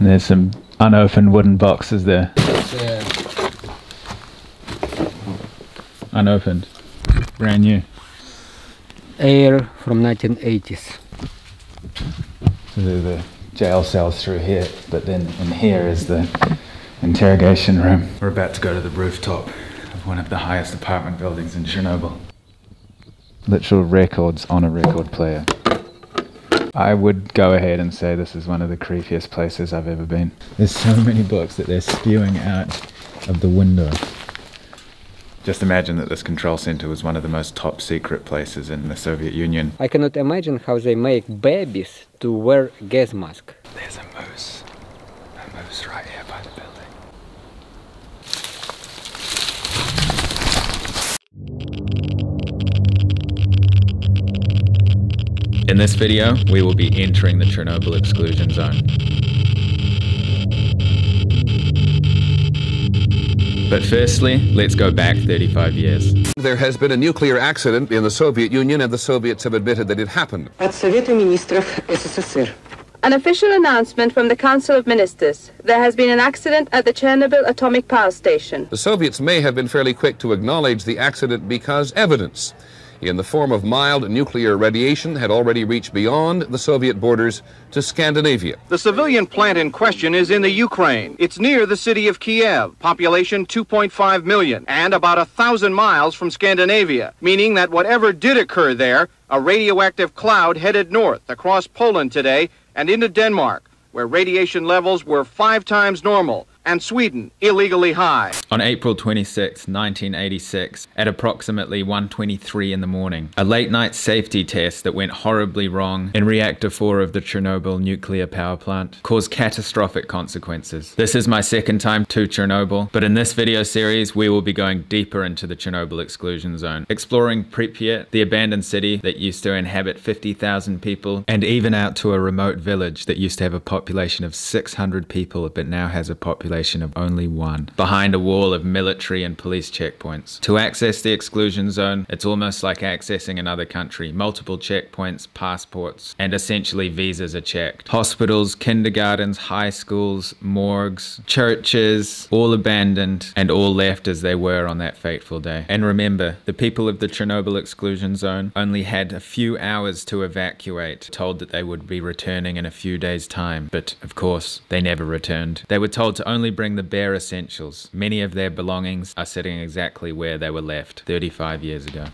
And there's some unopened wooden boxes there. uh, Unopened. Brand new. air from 1980s. So there's the jail cells through here, but then in here is the interrogation room. We're about to go to the rooftop of one of the highest apartment buildings in Chernobyl. Literal records on a record player. I would go ahead and say this is one of the creepiest places I've ever been. There's so many books that they're spewing out of the window. Just imagine that this control center was one of the most top secret places in the Soviet Union. I cannot imagine how they make babies to wear gas mask. There's a moose. A moose right here by the building. In this video, we will be entering the Chernobyl exclusion zone. But firstly, let's go back 35 years. There has been a nuclear accident in the Soviet Union, and the Soviets have admitted that it happened. От Совета министров СССР. An official announcement from the Council of Ministers. There has been an accident at the Chernobyl atomic power station. The Soviets may have been fairly quick to acknowledge the accident because evidence in the form of mild nuclear radiation had already reached beyond the Soviet borders to Scandinavia. The civilian plant in question is in the Ukraine. It's near the city of Kiev, population 2.5 million, and about a thousand miles from Scandinavia, meaning that whatever did occur there, a radioactive cloud headed north across Poland today and into Denmark, where radiation levels were five times normal, and Sweden illegally high. On April 26, 1986, at approximately 1:23 in the morning, a late-night safety test that went horribly wrong in reactor 4 of the Chernobyl nuclear power plant caused catastrophic consequences. This is my second time to Chernobyl, but in this video series we will be going deeper into the Chernobyl exclusion zone, exploring Pripyat, the abandoned city that used to inhabit 50,000 people, and even out to a remote village that used to have a population of 600 people but now has a population of only one, behind a wall of military and police checkpoints. To access the exclusion zone, it's almost like accessing another country. Multiple checkpoints, passports, and essentially visas are checked. Hospitals, kindergartens, high schools, morgues, churches, all abandoned and all left as they were on that fateful day. And remember, the people of the Chernobyl exclusion zone only had a few hours to evacuate, told that they would be returning in a few days' time. But of course, they never returned. They were told to only bring the bare essentials. Many of their belongings are sitting exactly where they were left 35 years ago.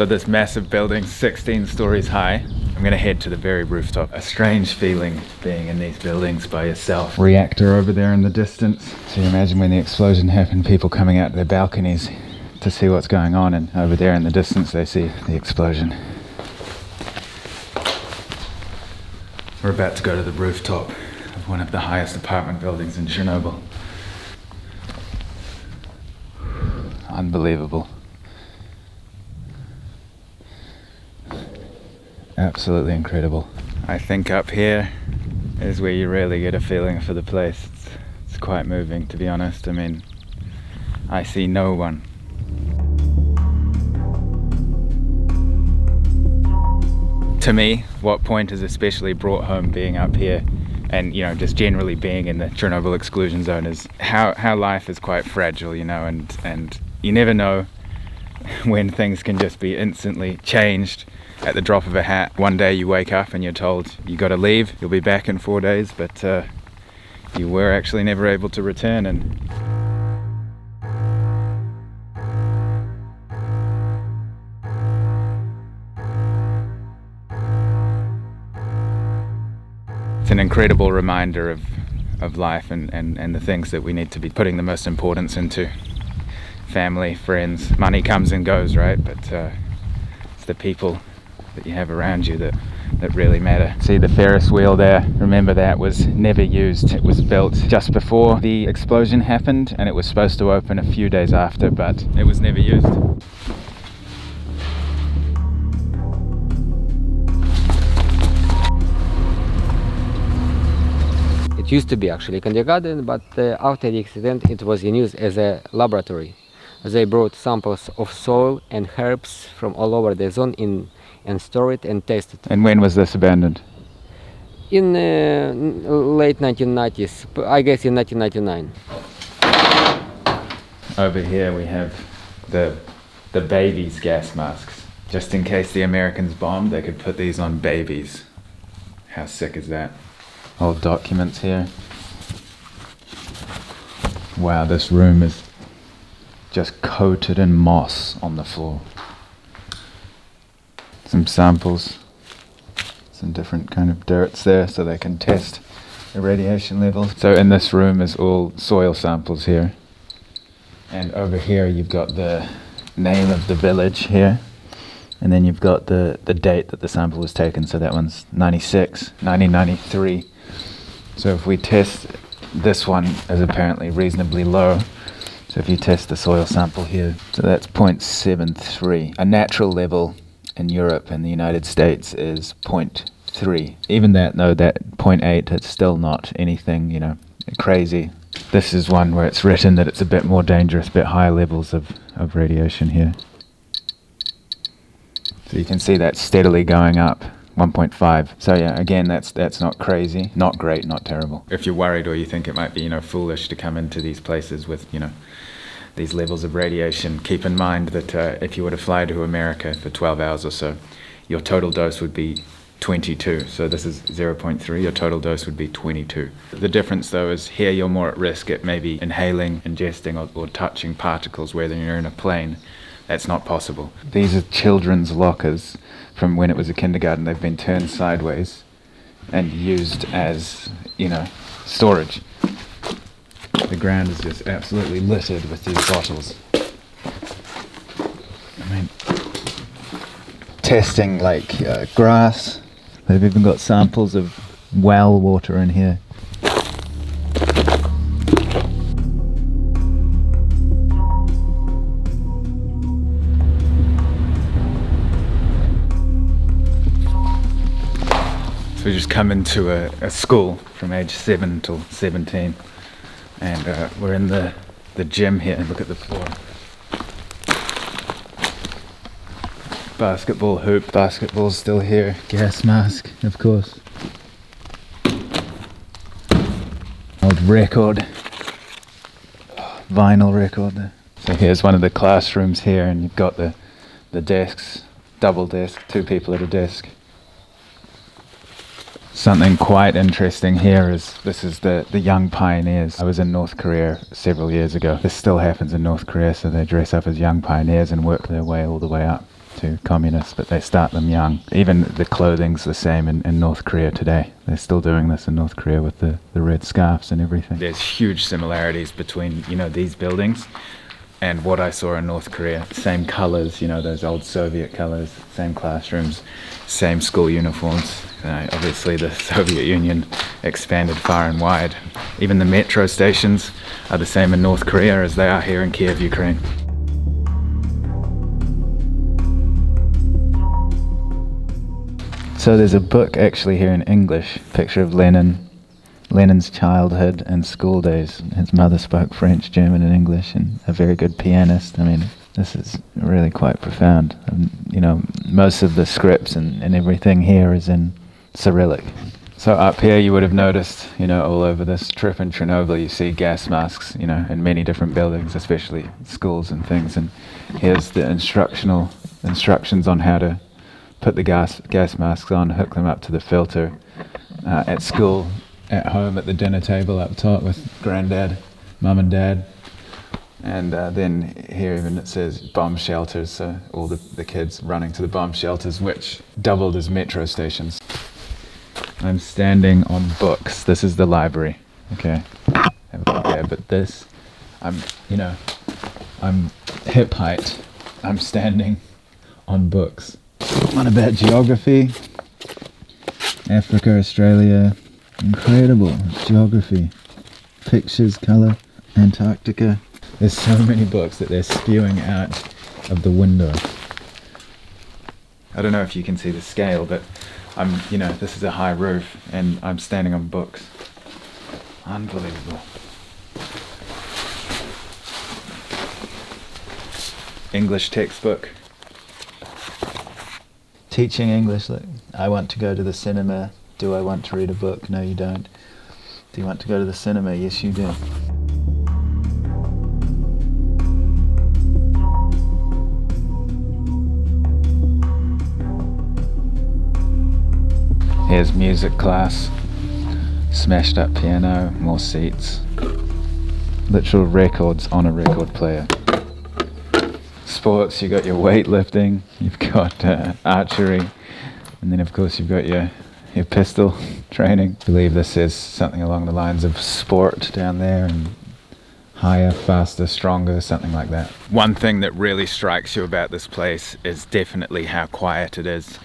So this massive building, 16 stories high. I'm gonna head to the very rooftop. A strange feeling being in these buildings by yourself. Reactor over there in the distance. So you imagine when the explosion happened, people coming out their balconies to see what's going on and over there in the distance they see the explosion. We're about to go to the rooftop of one of the highest apartment buildings in Chernobyl. Unbelievable. Absolutely incredible. I think up here is where you really get a feeling for the place. It's, it's quite moving, to be honest. I mean, I see no one. To me, what point is especially brought home being up here and you know just generally being in the Chernobyl exclusion zone is how, how life is quite fragile you know and and you never know when things can just be instantly changed at the drop of a hat. One day you wake up and you're told you got to leave, you'll be back in four days, but uh, you were actually never able to return. And it's an incredible reminder of of life and, and, and the things that we need to be putting the most importance into family, friends. Money comes and goes, right? But uh, it's the people that you have around you that, that really matter. See the Ferris wheel there? Remember that was never used. It was built just before the explosion happened and it was supposed to open a few days after, but it was never used. It used to be actually kindergarten, but uh, after the accident it was in use as a laboratory they brought samples of soil and herbs from all over the zone in and store it and test it. And when was this abandoned? In uh, late 1990s, I guess in 1999. Over here we have the the babies gas masks. Just in case the Americans bombed, they could put these on babies. How sick is that? Old documents here. Wow, this room is just coated in moss on the floor. Some samples, some different kind of dirts there so they can test the radiation levels. So in this room is all soil samples here. And over here you've got the name of the village here. And then you've got the, the date that the sample was taken. So that one's 96, 1993. So if we test this one is apparently reasonably low. So if you test the soil sample here, so that's 0.73. A natural level in Europe and the United States is 0.3. Even that, though, that 0.8, it's still not anything, you know, crazy. This is one where it's written that it's a bit more dangerous, a bit higher levels of, of radiation here. So you can see that steadily going up. 1.5. So yeah, again, that's that's not crazy, not great, not terrible. If you're worried or you think it might be, you know, foolish to come into these places with, you know, these levels of radiation, keep in mind that uh, if you were to fly to America for 12 hours or so, your total dose would be 22. So this is 0.3. Your total dose would be 22. The difference, though, is here you're more at risk at maybe inhaling, ingesting, or, or touching particles, whether you're in a plane. That's not possible. These are children's lockers from when it was a kindergarten. They've been turned sideways and used as, you know, storage. The ground is just absolutely littered with these bottles. I mean, testing like uh, grass. They've even got samples of well water in here. Just come into a, a school from age 7 till 17 and uh, we're in the, the gym here and look at the floor. Basketball hoop, basketball's still here, gas mask, of course. Old record, vinyl record there. So here's one of the classrooms here and you've got the, the desks, double desk, two people at a desk. Something quite interesting here is this is the, the young pioneers. I was in North Korea several years ago. This still happens in North Korea, so they dress up as young pioneers and work their way all the way up to communists, but they start them young. Even the clothing's the same in, in North Korea today. They're still doing this in North Korea with the, the red scarves and everything. There's huge similarities between, you know, these buildings and what I saw in North Korea. Same colors, you know, those old Soviet colors, same classrooms, same school uniforms. Uh, obviously, the Soviet Union expanded far and wide. Even the metro stations are the same in North Korea as they are here in Kiev, Ukraine. So there's a book actually here in English, picture of Lenin, Lenin's childhood and school days. His mother spoke French, German, and English, and a very good pianist. I mean, this is really quite profound. And, you know, most of the scripts and, and everything here is in Cyrillic. So up here, you would have noticed, you know, all over this trip in Chernobyl, you see gas masks, you know, in many different buildings, especially schools and things. And here's the instructional instructions on how to put the gas gas masks on, hook them up to the filter uh, at school, at home, at the dinner table up top with granddad, mum and dad. And uh, then here even it says bomb shelters, so all the, the kids running to the bomb shelters, which doubled as metro stations. I'm standing on books. This is the library. Okay. Have. But this, I'm, you know, I'm hip height. I'm standing on books. What about geography, Africa, Australia. Incredible geography. Pictures, colour, Antarctica. There's so many books that they're spewing out of the window. I don't know if you can see the scale, but I'm, you know, this is a high roof and I'm standing on books. Unbelievable. English textbook. Teaching English, like, I want to go to the cinema. Do I want to read a book? No, you don't. Do you want to go to the cinema? Yes, you do. Here's music class. Smashed up piano, more seats. Literal records on a record player. Sports, you've got your weightlifting, you've got uh, archery, and then of course you've got your your pistol training. I believe this is something along the lines of sport down there and higher, faster, stronger, something like that. One thing that really strikes you about this place is definitely how quiet it is.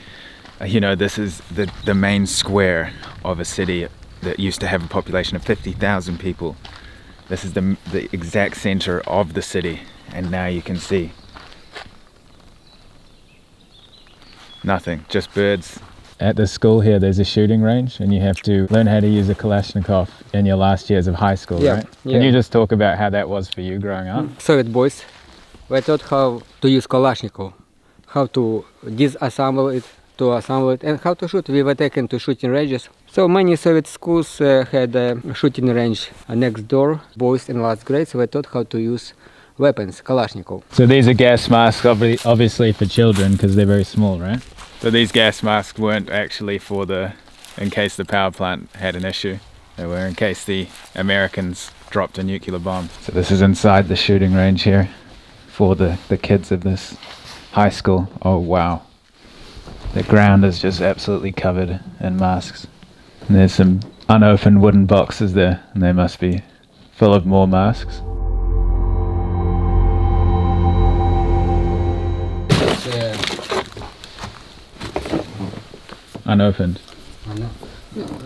Uh, You know, this is the, the main square of a city that used to have a population of 50,000 people. This is the, the exact center of the city, and now you can see nothing, just birds. At the school here, there's a shooting range, and you have to learn how to use a Kalashnikov in your last years of high school, Yeah, right? yeah. Can you just talk about how that was for you growing up? Soviet boys were taught how to use Kalashnikov, how to disassemble it, to assemble it, and how to shoot. We were taken to shooting ranges. So many Soviet schools uh, had a shooting range next door. Boys in last grades were taught how to use weapons, Kalashnikov. So these are gas masks, obviously for children because they're very small, right? So these gas masks weren't actually for the, in case the power plant had an issue. They were in case the Americans dropped a nuclear bomb. So this is inside the shooting range here for the, the kids of this high school. Oh wow. The ground is just absolutely covered in masks. And there's some unopened wooden boxes there and they must be full of more masks. Unopened.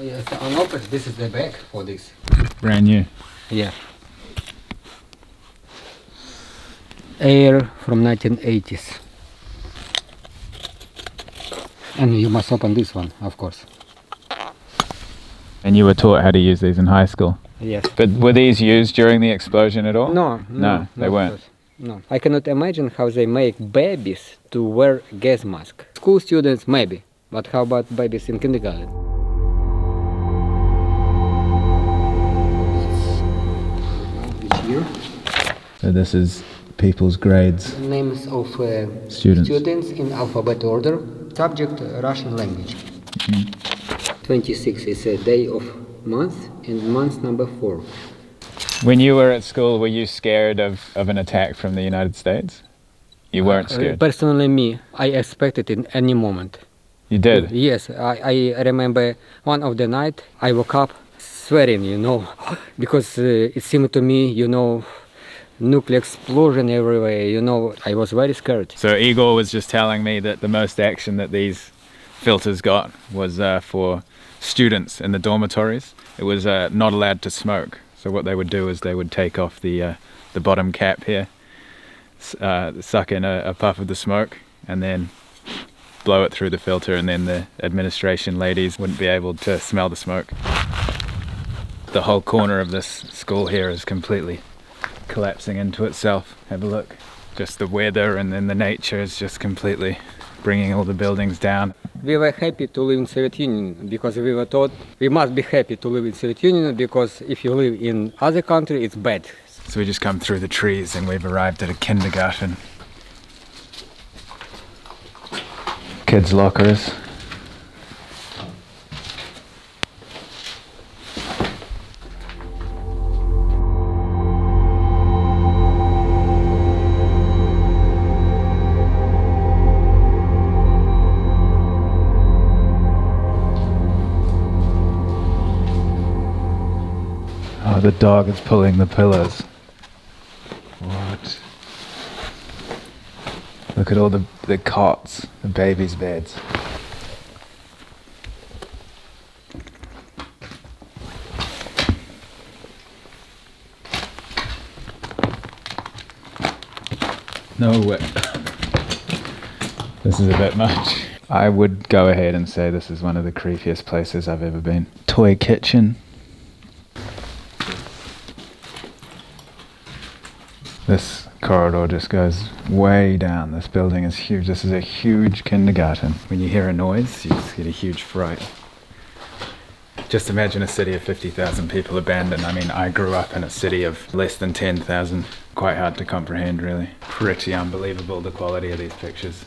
yes, unopened. This is the bag for this. Brand new. Yeah. Air from 1980s. And you must open this one, of course. And you were taught how to use these in high school. Yes. But were these used during the explosion at all? No, No, no they weren't. No, I cannot imagine how they make babies to wear gas mask. School students maybe, but how about babies in kindergarten? Which year? So this is people's grades. Names of uh, Students. in alphabet order. Subject uh, Russian language. 26 is a day of month and month number 4. When you were at school, were you scared of, of an attack from the United States? You weren't Uh, scared. personally me, I expected in any moment. You did. Yes, I, I remember one of the night I woke up swearing, you know, because uh, it seemed to me, you know, nuclear explosion everywhere, you know, I was very scared. So Igor was just telling me that the most action that these filters got was uh, for students in the dormitories. It was uh, not allowed to smoke. So what they would do is they would take off the uh, the bottom cap here, uh, suck in a, a puff of the smoke, and then blow it through the filter, and then the administration ladies wouldn't be able to smell the smoke. The whole corner of this school here is completely collapsing into itself. Have a look. Just the weather and then the nature is just completely bringing all the buildings down. We were happy to live in Soviet Union because we were taught we must be happy to live in Soviet Union because if you live in other country it's bad. So we just come through the trees and we've arrived at a kindergarten. Kids' lockers. Oh, ah, the dog is pulling the pillows. Look at all the, the cots the babies' beds. No way. This is a bit much. I would go ahead and say this is one of the creepiest places I've ever been. Toy kitchen. This corridor just goes way down. This building is huge. This is a huge kindergarten. When you hear a noise, you just get a huge fright. Just imagine a city of 50,000 people abandoned. I mean, I grew up in a city of less than 10,000. Quite hard to comprehend, really. Pretty unbelievable the quality of these pictures,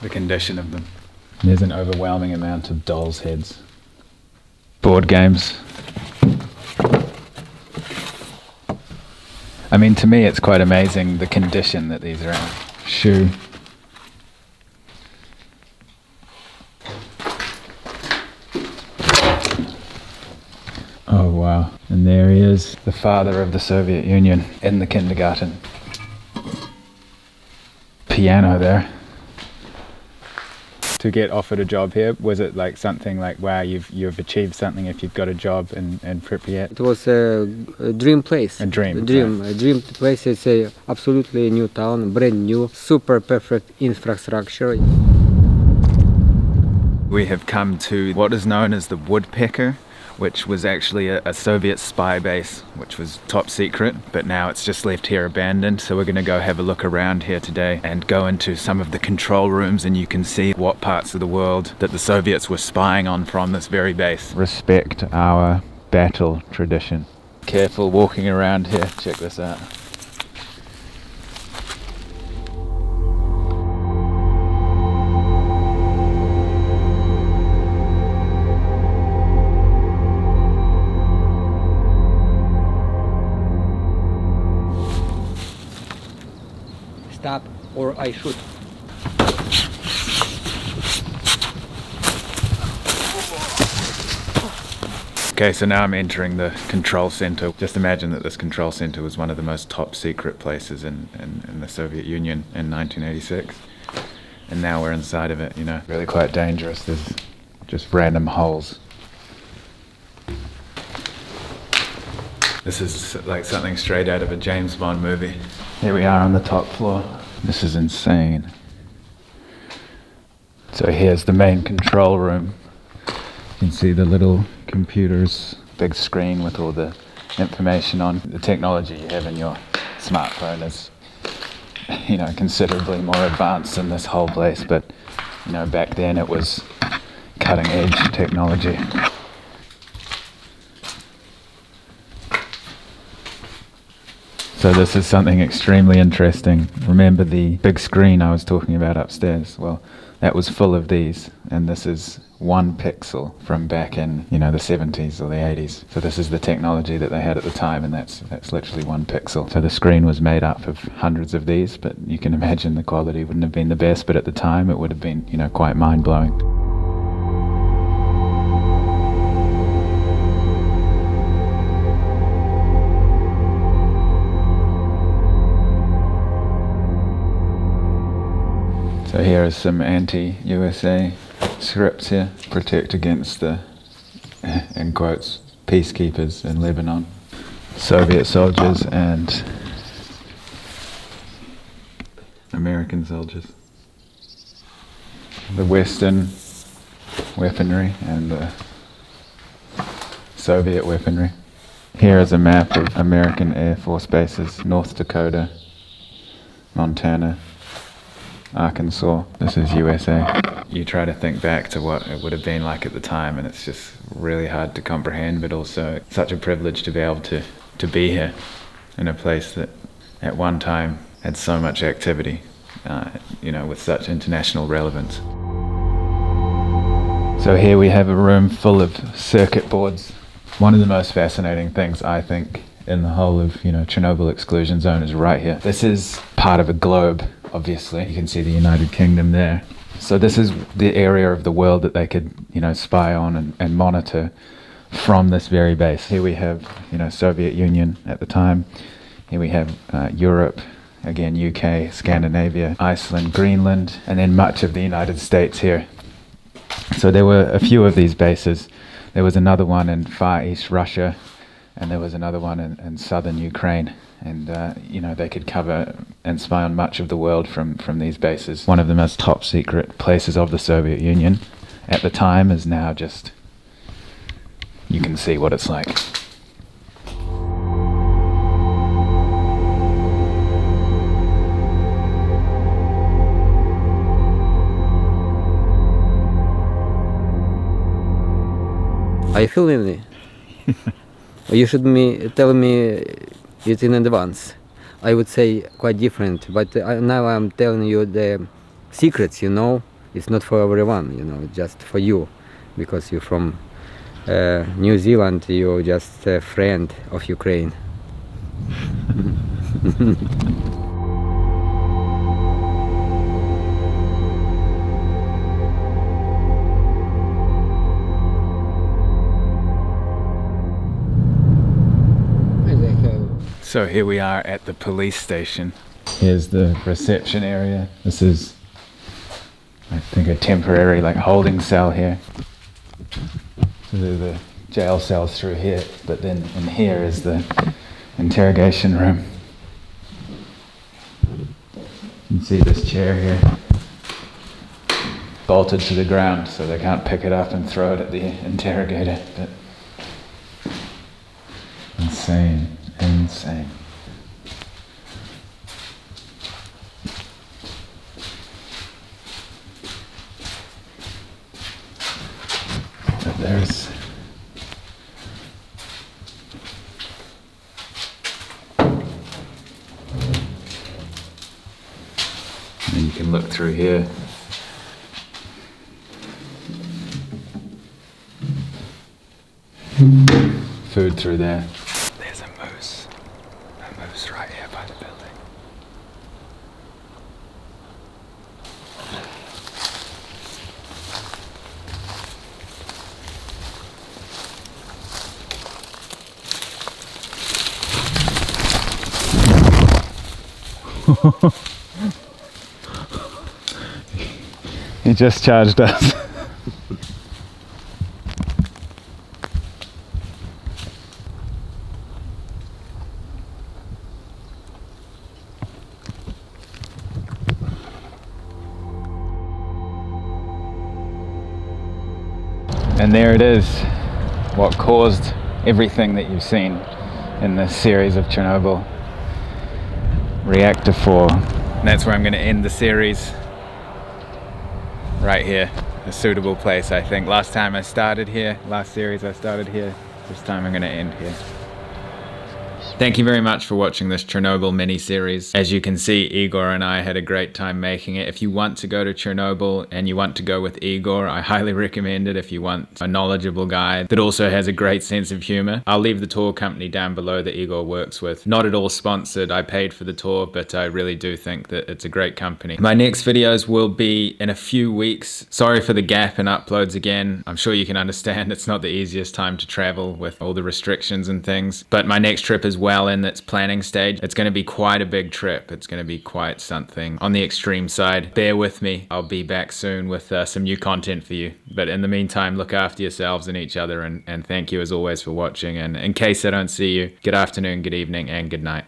the condition of them. There's an overwhelming amount of dolls' heads. Board games. I mean, to me, it's quite amazing the condition that these are in. Shoe. Oh wow. And there he is, the father of the Soviet Union in the kindergarten. Piano there. To get offered a job here, was it like something like, wow, you've you've achieved something if you've got a job in, in Pripyat? It was a, a dream place. A dream, A dream. A dream place. It's a absolutely new town, brand new, super perfect infrastructure. We have come to what is known as the Woodpecker, which was actually a, a, Soviet spy base, which was top secret, but now it's just left here abandoned. So we're going to go have a look around here today and go into some of the control rooms and you can see what parts of the world that the Soviets were spying on from this very base. Respect our battle tradition. Careful walking around here, check this out. I shoot. Okay, so now I'm entering the control center. Just imagine that this control center was one of the most top secret places in, in, in, the Soviet Union in 1986. And now we're inside of it, you know. Really quite dangerous. There's just random holes. This is like something straight out of a James Bond movie. Here we are on the top floor. This is insane. So here's the main control room. You can see the little computers, big screen with all the information on. The technology you have in your smartphone is, you know, considerably more advanced than this whole place, but, you know, back then it was cutting edge technology. So this is something extremely interesting. Remember the big screen I was talking about upstairs? Well, that was full of these, and this is one pixel from back in, you know, the 70s or the 80s. So this is the technology that they had at the time, and that's that's literally one pixel. So the screen was made up of hundreds of these, but you can imagine the quality wouldn't have been the best, but at the time it would have been, you know, quite mind-blowing. So here is some anti-USA scripts here, protect against the, in quotes, peacekeepers in Lebanon, Soviet soldiers and American soldiers. The Western weaponry and the Soviet weaponry. Here is a map of American Air Force bases, North Dakota, Montana, Arkansas. This is USA. You try to think back to what it would have been like at the time, and it's just really hard to comprehend, but also such a privilege to be able to, to be here in a place that at one time had so much activity, uh, you know, with such international relevance. So here we have a room full of circuit boards. One of the most fascinating things, I think, in the whole of, you know, Chernobyl exclusion zone is right here. This is part of a globe obviously. You can see the United Kingdom there. So this is the area of the world that they could, you know, spy on and, and monitor from this very base. Here we have, you know, Soviet Union at the time. Here we have uh, Europe, again UK, Scandinavia, Iceland, Greenland, and then much of the United States here. So there were a few of these bases. There was another one in Far East Russia, and there was another one in, in southern Ukraine and uh, you know they could cover and spy on much of the world from from these bases. One of the most top secret places of the Soviet Union at the time is now just you can see what it's like. Are you filming me? you should me tell me it in advance. I would say quite different, but uh, now I'm telling you the secrets. You know, it's not for everyone. You know, just for you, because you're from uh, New Zealand. You're just a friend of Ukraine. So here we are at the police station. Here's the reception area. This is, I think, a temporary like holding cell here. So there are the jail cells through here, but then in here is the interrogation room. You can see this chair here bolted to the ground so they can't pick it up and throw it at the interrogator. But insane, insane. But there's you can look through here. Food through there. There's a moose. A moose right here by the building. He just charged us. And there it is, what caused everything that you've seen in this series of Chernobyl. Reactor 4. And that's where I'm going to end the series. Right here. A suitable place, I think. Last time I started here, last series I started here. This time I'm going to end here. Thank you very much for watching this Chernobyl mini-series. As you can see, Igor and I had a great time making it. If you want to go to Chernobyl and you want to go with Igor, I highly recommend it if you want a knowledgeable guy that also has a great sense of humor. I'll leave the tour company down below that Igor works with. Not at all sponsored, I paid for the tour, but I really do think that it's a great company. My next videos will be in a few weeks. Sorry for the gap in uploads again. I'm sure you can understand it's not the easiest time to travel with all the restrictions and things, but my next trip is well in its planning stage. It's going to be quite a big trip. It's going to be quite something on the extreme side. Bear with me. I'll be back soon with uh, some new content for you. But in the meantime, look after yourselves and each other. And, and thank you as always for watching. And in case I don't see you, good afternoon, good evening, and good night.